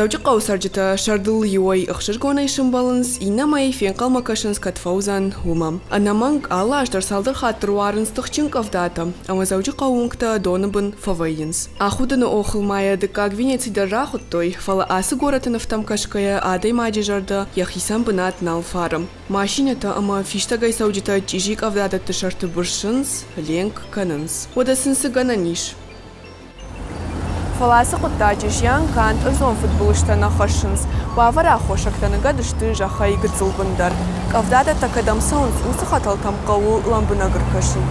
Завжди қаусаржыта шардыл юой ықшыр гонай шымбалынс, инамай фен қалмакашынс катфаузан хумам. Анаманг алла аштар салдыр хаттыр варынс тұхчын кавдата, ама завжди қауыңкта доныбын фавайынс. Ахудыны охылмая дыка гвинецида рахуттой, фала асы горатын автамкашкая адай маджи жарды яхисан бынат нал фарым. Машинята ама фиштагай саудита чижик авдата тышарты бұршынс, ленг канынс. Одасынсы гананиш. Фаласы құттачы жиян кант ызон футболыштана хашынс. Вавара хошактаныга дышты жаха игыцыл бұндар. Кавдада такадам саунс усы хатал тамқауы ламбына гыркашын.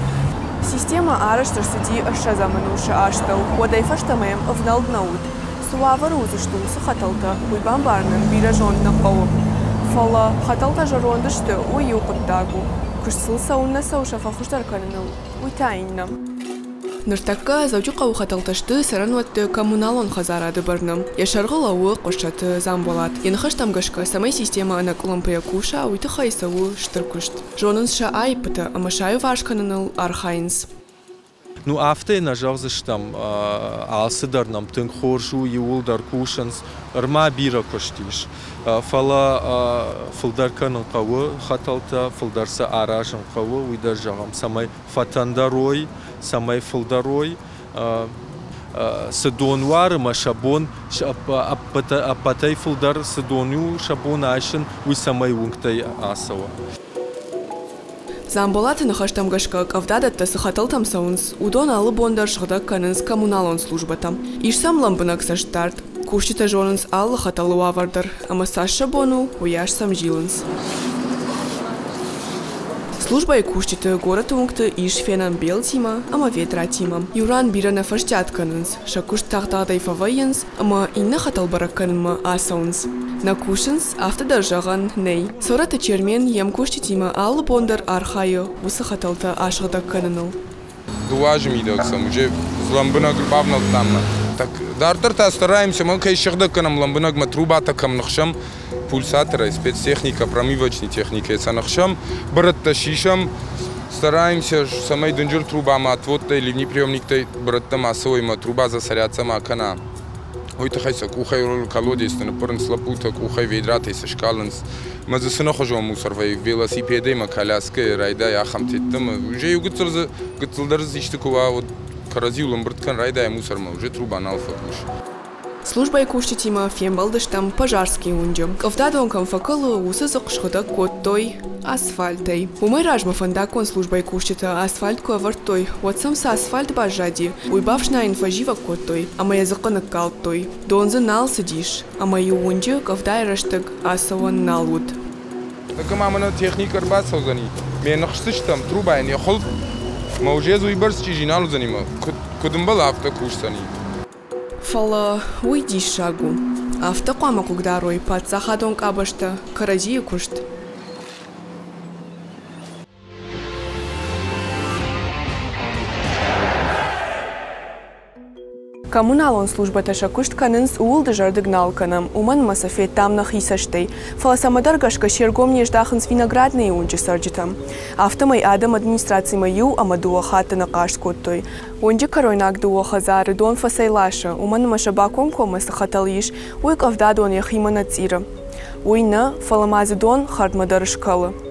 Система арыштыр сыди аша заманушы аштыл. Водай фаштамаем ывнал наут. Суавар узышту усы хаталта. Уйбан барнын бира жонна қауым. Фала хаталта жарондышты уйу құттагу. Күшсыл сауынна сауша фахуштар каныныл. Уйтайыннам. Ныртакка завчу қау хаталташты сарануатты коммуналон хазарады барным. Яшарғы лауы қошчаты зам болат. Енхаш тамгашка самай система ана кулампая куша уйты хайсауы штыр күшт. Жонын ша айпыты, амашаю вашканыныл архайнс. Ну авте на там алсыдар нам тын хоржу юлдар кушанс ырма бира коштиш. Фала фылдарканын қауы хаталта фылдарса аражын қауы уйдар жағам самай фатандарой самай фылдарой сыдонуар ма шабон апатай фылдар сыдоню шабон ашын уй самай уңтай асава. Замболат нахаштамгашка кавдадатта сыхатылтам саунс, удон алы бондар шыгда канынс коммуналон службатам. Ишсам ламбынак саштарт, кушчита жонынс аллы хаталы авардар, ама саша бону уяш сам жилынс. Служба и кушчита город унгты иш бел тима, ама ветра тима. Юран бирана фаштят канынс, шакуш тахтадай фавайынс, ама инна хатал баракканынма асаунс. На кушынс автодержаган ней. Сората чермен ем кушчитима аллы бондар архайо, усы хаталта ашгда каныныл. Дуажим идоксам, уже зламбына грбавнал тамна. Так, дартыр стараемся, мы кай шыгда канам ламбына гма трубата кам нахшам, пульсатора, спецтехника, промывочной техники, это нахшам, брат шишам, стараемся самой дунжур трубама отводта или неприемник-то брат массовой труба засоряться макана. Ой, ты хайса, кухай роль колодец, ты напорн слапута, кухай ведрата, если шкаланс. Мы за сына хожу мусор, вай велосипеды, мы коляска, райда, я хам теттым. Уже ю гыцылзы, гыцылдарыз иштикува, вот каразиулым брткан райда, я мусор, мы уже труба налфа куш. Служба куштитима фембалдыштам пожарский унджо. Ковдадонкам факылы усы зықшқыда коттой асфальтой. Умай ражма фандакон служба куштита асфальт ковартой. Ватсамса асфальт бажади. Уйбавшна инфажива коттой. А моя зықыны калттой. Донзы нал сидиш. А мою унджо ковдай раштык асаван налуд. Так мамана техникар басаузани. Мен нақштыштам трубайн я холд. Ма ужезу и барс чи жинало занима. Кодым бъл авто куштани. Фала, уйди шагу. Авта кама кугдаро и паца хадон кабашта, карази и кушт. Коммуналон служба таша кушт канынс жарды гналканым, уман масафет тамнах исаштей. Фаласамадар гашка шергом неждахынс виноградные унчи сарджитам. Автомай адам администрации маю амадуа хата на каш коттой. Унчи каройнак дуа хазары дон фасайлаша, уман машабаком комаса хаталиш, уйк авдадон яхимана цира. Уйна фаламазы дон хардмадар шкалы.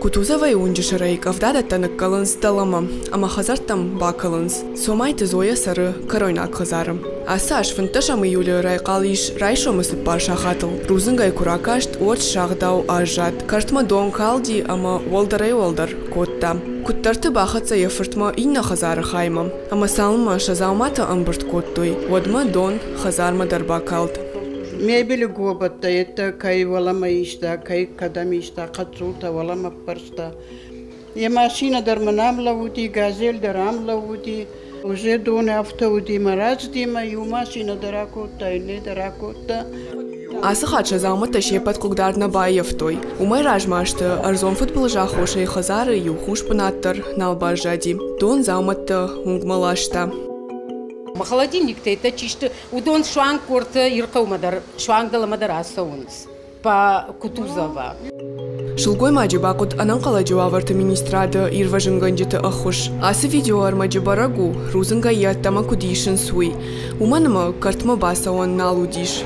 Кутузавай унжышырай кавдада танық калынс далама, ама хазартам ба калынс. Сомайты зоя сары каройна кызарым. Асаш фынтышам июлі рай қалиш райшомысы парша хатыл. Рузынгай куракашт от шағдау ажат. Картма дон калди, ама олдарай олдар котта. Куттарты бахатса ефыртма инна хазары хаймам. Ама салма шазаумата амбырт коттой. Водма дон хазарма дарба. ме мебели губата ета кај валама ишта кај кадам ишта кацулта валама парста Ја машина дарманам лавути газел дарам лавути уже доне ма раздима и у машина даракота и не даракота Асы хача замыта шепат кугдарна баев той. Умай ражмашты, арзон футболжа хошай хазары и ухуш пынаттыр, налба жади. Дон замытты, унгмалашта. Холодильник-то это чисто удон шванг корта иркаумадар швангдаламадар асаунс по Кутузова. Шылгой маджи бакут анан кала жуаварты министрады ирважынганжыты ахуш. Асы видеоар маджи барагу, рузынга яттама кудишын суй. Уманыма картма баса он налудиш.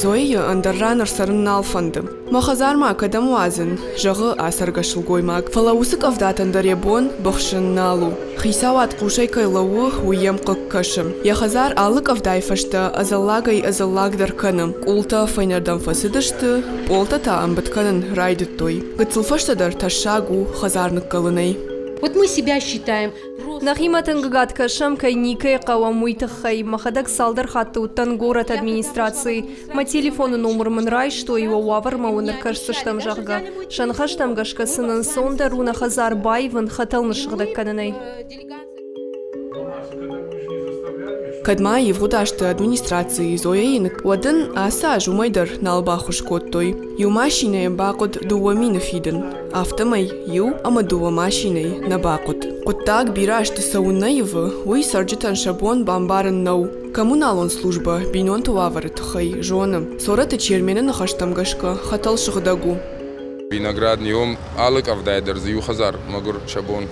Зои андерран арсарын налфанды. Махазарма кадам уазын, жағы асаргашыл гоймак. Фалаусы кавдатын даребон бұқшын налу. Хисават қушай кайлауы уем қыққашым. Яхазар алық авдайфашты азаллагай азаллагдar кыным. Улта файнардан фасыдышты, полта та амбытканын райды той. Гыцылфаштадар ташагу хазарнық калынай. Вот мы себя считаем Нахиматын гагадкашам кайникай кавамуйтахай махадак салдар хатты уттан город администрации. Ма телефону номермын рай, что его вавар мауыныр карсыштам жағға. Шанхаштам гашкасынын сонда руна хазар байвын хаталны шығдак канынай. Кадма Еврудашты администрации зояинок уадын аса жумайдар налбахуш коттой. Ю машине бакот дуамина фиден. Автомай ю ама дуа машине на бакот. Коттак бирашты саунаевы, уй сарджитан шабон бамбарын нау. Коммуналон служба, бинон туаварыт хай, жоным. Сораты чермены нахаштам гашка, хатал шыгдагу. Виноградный ом алык авдайдер за юхазар, магур шабон.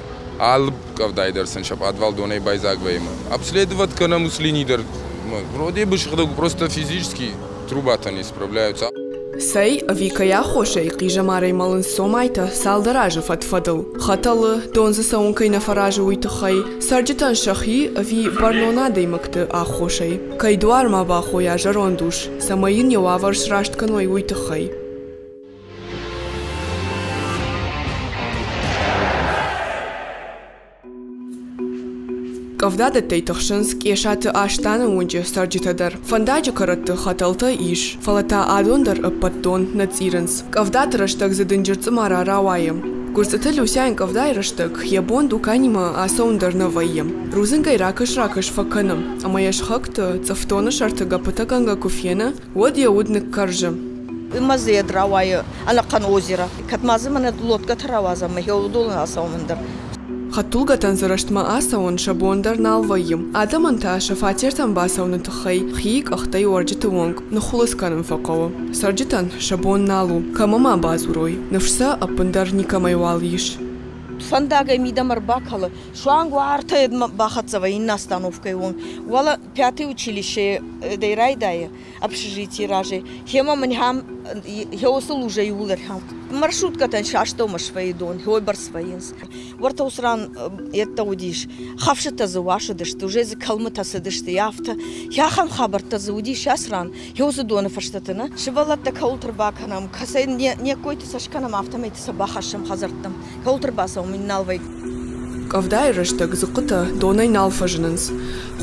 Кавдайдерсен шап адвал доней байзагвейма. Обследовать канам услинидер. Вроде бы шыгдагу просто физически трубата не справляются. Сай викая хошей қижамарай малын сомайта салдаражы фатфадыл. Хаталы донзы саункай нафаражы уйтыхай. Сарджитан шахи ви барнона деймакты ахошей. Кайдуар ма бахоя жарондуш. Самайын явавар шраштканой уйтыхай. Тейтахшынс кешаты аштаны унче сарджитадар. Фандаджи каратты хаталта иш. Фалата адондар аппаттон нациренс. Кавдат раштак задынджырцы мара равайым. Курсыты люсяйн кавдай раштак, ябон дуканима асаундар навайым. Рузынгай ракыш ракыш факаным. Амаяш хакты цафтоны шарты гапыта ганга куфена, вот я уднык каржым. мазея дравайы, анакан озера. Катмазы мана лодка тараваза, махеудулын асаумындар. Хатулгатан зараштма асаун шабондар налвайым. Адаман та шафатертан басауны тахай, хик ахтай орджиты вонг, нахулысканын факова. Сарджитан шабон налу, камама базурой, навшса апындар никамайвал иш. Фандага мидамар бакалы. Шуан гуарта бахатцева инна остановкой он. Вала пятое училище дейрайдая, общежитие ражи. Хема маньхам, хеосыл уже юлерхам. маршруткатан шаштомаш фаидон, хойбар сваинс. Варта усран это удиш. Хавша тазы ваша дышты, уже за калмы тасы дышты яфта. Яхам хабар тазы удиш асран. Хеозы доны фаштатына. Шивалатта каултыр баканам. Касай не койты сашканам автомейты сабахашам хазарттам. Каултыр баса уминналвай. Кавдай раштак зықыта донай налфажынынс.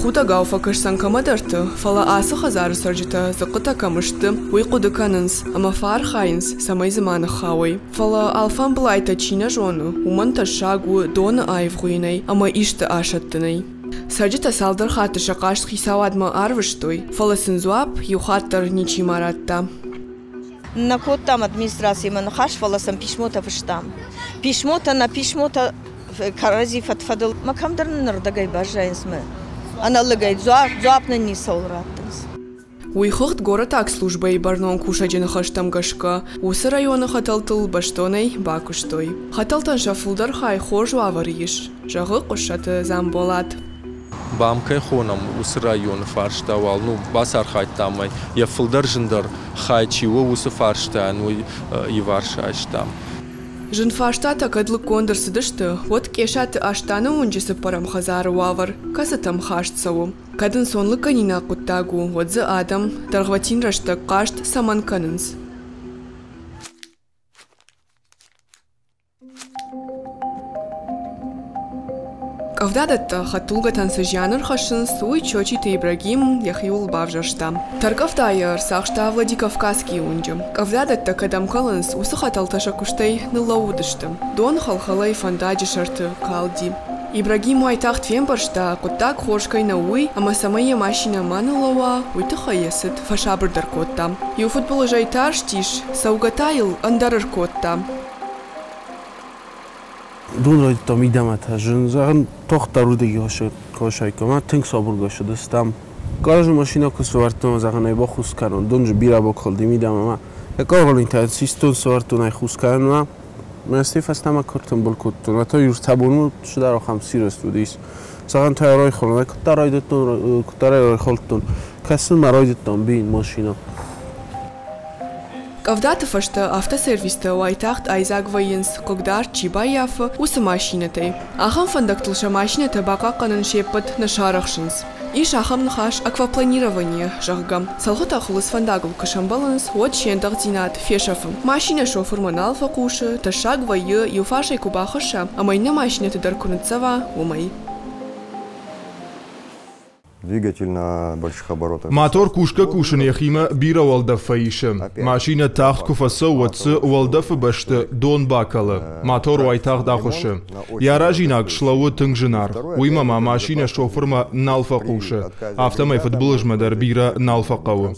Хута гауфа кышсан камадарты, фала асы хазары саржыта зықыта камышты, уйқуды канынс, ама фар хайынс, самай заманы хауай. Фала алфан былайта чина жону, уман ташагу доны айвғуинай, ама ишты ашаттынай. Саржыта салдар хаты шақаш хисавадма арвыштой, фала сынзуап, юхаттар ничи маратта. На код там администрации манахаш фаласам письмота выштам. Письмота на письмота карази фатфадыл макамдар нырдагай бажайнсмы. Аналыгай зуап зуапны не солраттынс. Уйхохт город так служба и барнон кушаджин хаштам гашка. Усы района хаталтыл баштонай бакуштой. Хаталтан шафулдар хай хожу авариш. Жағы қошаты зам болат. Бамкай хонам усы район фарштавал, ну басар хайтамай. Я фулдар жындар хайчиво усы фарштан, уй и варшаштам. Жын фаштата кадлы кондыр сыдышты, вот кешаты аштаны унжысы парам хазары вавар, касатам хаштсаву. Кадын сонлы канина куттагу, вот зы адам, таргватин рашты саман канынс. Кавдадатта хатулгатан сыжяныр хашын суй чочит Ибрагим яхиул бавжашта. Таркавдайыр сахшта Владикавказский унжым. Кавдадатта кадам калынс усы хаталташа куштей нылаудышты. Дон халхалай фандаджи шарты калди. Ибрагиму айтах твембаршта куттак хоршкай на уй, ама самая машина манылова уйты хаясыт фашабырдар котта. Ю футбол жайтар штиш, саугатайыл андарыр котта. دون رو تا میدم تا جنزان تخت رو دیگه هاش کاش های که من تنگ سابر گاشه دستم گاراج ماشین ها که سوارتون و زغن های با خوز کرن دونجو بیرا با کل دی میدم اما یک آقال این تاید سیستون سوارتون های خوز کرن و من استیف از تمک کرتم بلکتون و تا یور تبونو شده رو خمسی رستو دیس زغن تا رای خلونه کتر رای دتون کتر رای خلتون کسی مرای بین ماشین ها Кавдата фашта автосервиста уайтахт айзаг вайынс когдар чибаяфы усы машинатей. Ахам фандактылша машината бака канын шеппат на шарахшынс. Иш ахам нахаш аквапланирование жахгам. Салхот ахулыс фандагл кашамбаланс вот шентах зинат фешафым. Машина шофер маналфа куша, ташаг вайы юфашай кубахаша, а майна машината даркунцава умай. Двигатель на больших оборотах. Мотор кушка кушане хима бира валда фаиша. Машина тахт куфаса ватсы валда фабашта дон бакала. Мотор вайтах дахуша. Яражинак шлаву тыңжинар. Уймама машина шоферма налфа куша. Автомай футболжма дар бира налфа каву.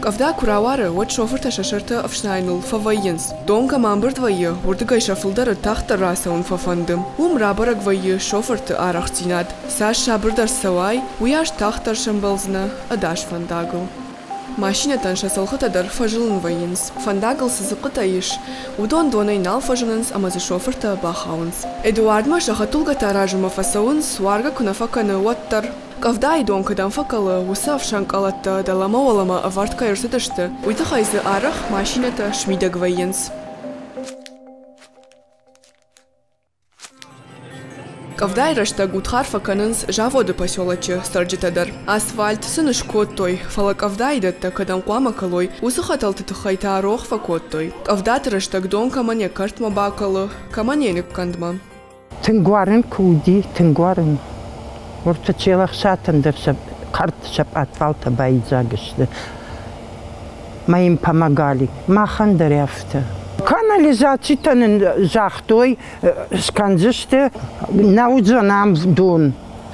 Кавда куравары вот шоферта шашарта афшнайнул фавайенс. Донка мамбырт вайы, урдыгай шафылдары тахта раса он фафандым. Ум рабарак вайы шоферта арахтинат. Саш шабырдар савай, уяш тахтар шамбалзна, адаш фандагыл. Машинатан шасалхытадар фажылын вайынс. Фандагыл сызықы таиш. Удон донай нал фажынынс, амазы шоферта бахаунс. Эдуардма шахатулга таражыма фасауынс, варга кунафаканы уаттар. Кавдай донкадан факалы усав шанкалатта далама олама авартка ерсетышты. Уйта хайзы арах машината шмидаг вайынс. Кавдай рашта гудхарфа канынс жаводы поселочы сарджитадар. Асфальт сыныш коттой, фала кавдайдатта кадан куама калой, усы хаталты тахайта арохфа коттой. Кавдат рашта гдон камане картма бакалы, каманенік кандма. Тынгуарын куди, тынгуарын. ортачелах шатандерша картшап асфальта байджагышты. Мы им помогали. Махандарявты. Канализацитанын жахтой сканжышты наудзанам в дун,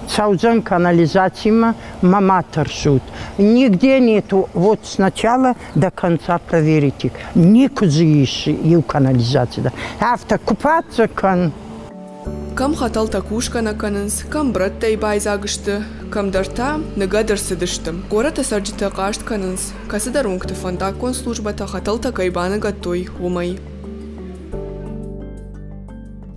Саузан канализацима маматор шут. Нигде нету вот сначала до конца проверите. Никуда еще и у канализации. Авто купаться кан. Кам хатал такушка на канынс, кам браттай байзагышты, кам дарта нагадыр сыдыштым. Гората сарджита кашт канынс, касыдар уңкты фандакон службата хатал такайбаны гаттой умай.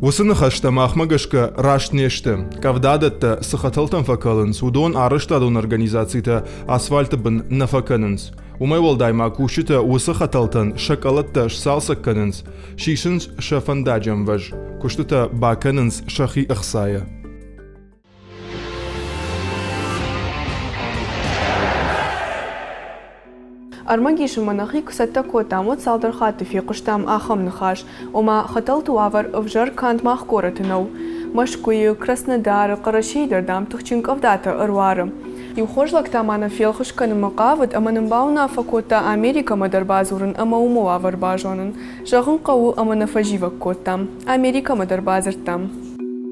Усыны хашта махмагашка раштнешті. Кавдадатта сыхаталтан факалынс, удон арыштадун организацията асфальты бін нафаканынс. Умай волдайма кушыта усы хаталтан шакалатта шсалсакканынс, шишынс шафандаджам важ, куштыта баканынс шахи ықсая. Армагиши монахи кусатта котамут салдар хаты фи куштам ахам нахаш, ома хатал туавар овжар кант мах коратынау. Машкую, Краснодар, Карашейдар дам тухчин кавдата арварым. Юхожлак тамана фелхуш каны мақавыт аманым бауна факота Америка мадарбазурын ама умова варбажонын. Жағын қау амана фаживак коттам. Америка мадарбазыртам.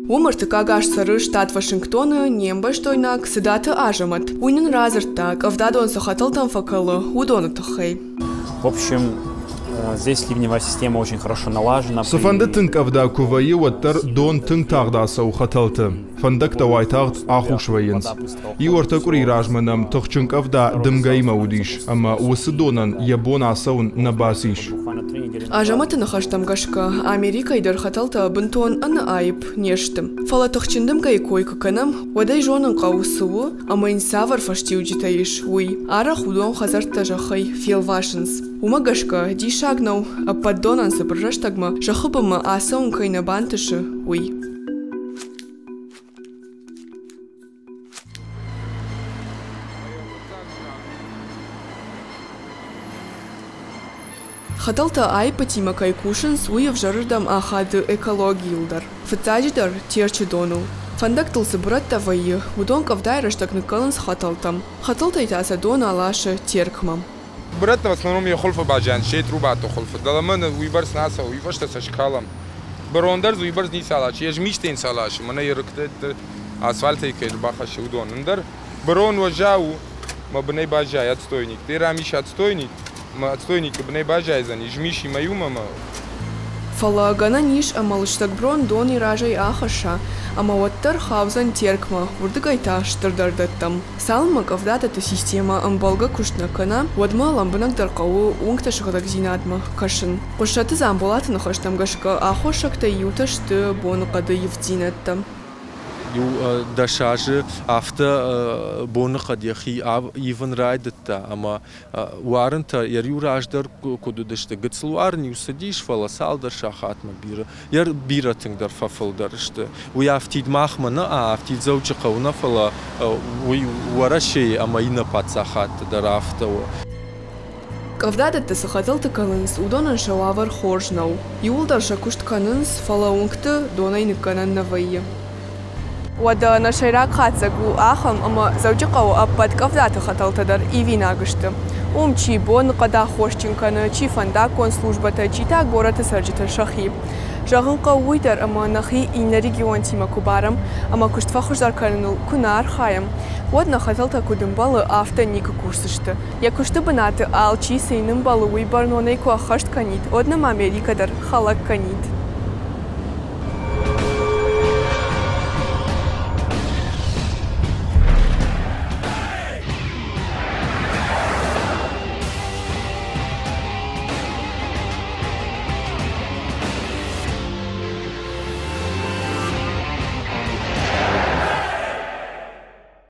Умырты кагаш сары штат Вашингтона нембаш тойнак сыдаты ажамат. Уйнын разыртак, авдадон сахаталтан факалы, удоны тахай. В общем, Здесь ливневая система очень хорошо налажена. Сафанды тынк авда кувайы ваттар дон тынк тағда сау та вайтағд ахуш вайынс. И орта кури ражманам тұхчынк авда дымгайма удиш, ама усы донан ябон асаун набасиш. Ажаматы нахаштам гашка, Америка идар хаталта бынтон аны айып нештім. Фала тұхчындым гай койка канам, вадай жонын қауысуы, ама инсавар фашти уджитаиш, уй. Ара худон хазарта жахай фел вашынс. Умагашка ди шагнау, а поддонан сабржаштагма, жахыбыма асаун кайна уй. Хаталта ай патима кайкушын суев жарырдам ахады экологиилдар. Фыцаджидар терчи дону. Фандактылсы бұратта вайы, удон кавдай раштакны калынс хаталтам. Хаталта итаса дона алашы теркмам. Братта в основном я холфа баджан, шейт рубато холфа. Даламын уйбарс наса, уйбашта сашкалам. Барондар уйбарс ни салаш, я жмиштен салаш, мана ярыктет асфальта икер бахаши удон. Ндар барон вajau, ма бней баджай отстойник. Ты рамиш отстойник, ма отстойник бней баджай зани, жмиши мою мама. Фала гана ниш амалыштак брон дони ражай ахаша, ама ваттар хавзан теркма, урдыгай таштырдардаттам. Салма кавдатата система амбалга кушна кана, вадма ламбанак дарқауы уңкта шығадак зинадма, кашын. Қошаты замболатын хаштам гашка, ахошакта юташты Jo da şarjı hafta bonu qadihi even raydetta ama warın ta yer yurajdar kudu dıştı gıtsıl warın yusadiş fala saldar şahat mı bir yer bir atıngdar fafıldar işte u yaftid mahmana aftid zawçı qavna fala u wara şey ama yine patsahat dar hafta Кавдадат да сахатыл тыканынс, удонан шауавар хоржнау. Юлдар шакушт канынс, фалаункты донайны канан навайы. Wada нашайрак хацагу ахам ама завжикау аппат кавдаты хаталтадар и винагышты. Ум чи бон қада хошчинканы, чи фанда конслужбата, чи та гората сарджита шахи. Жағынқа уйдар ама нахи инна регион тима кубарам, ама куштфа хуждар карынул кунар хаям. Вот на хаталта кудымбалы авто ника курсышты. Я кушты бынаты ал чи сейнын балы уйбарнонай куахашт канит, однам Америкадар халак канит.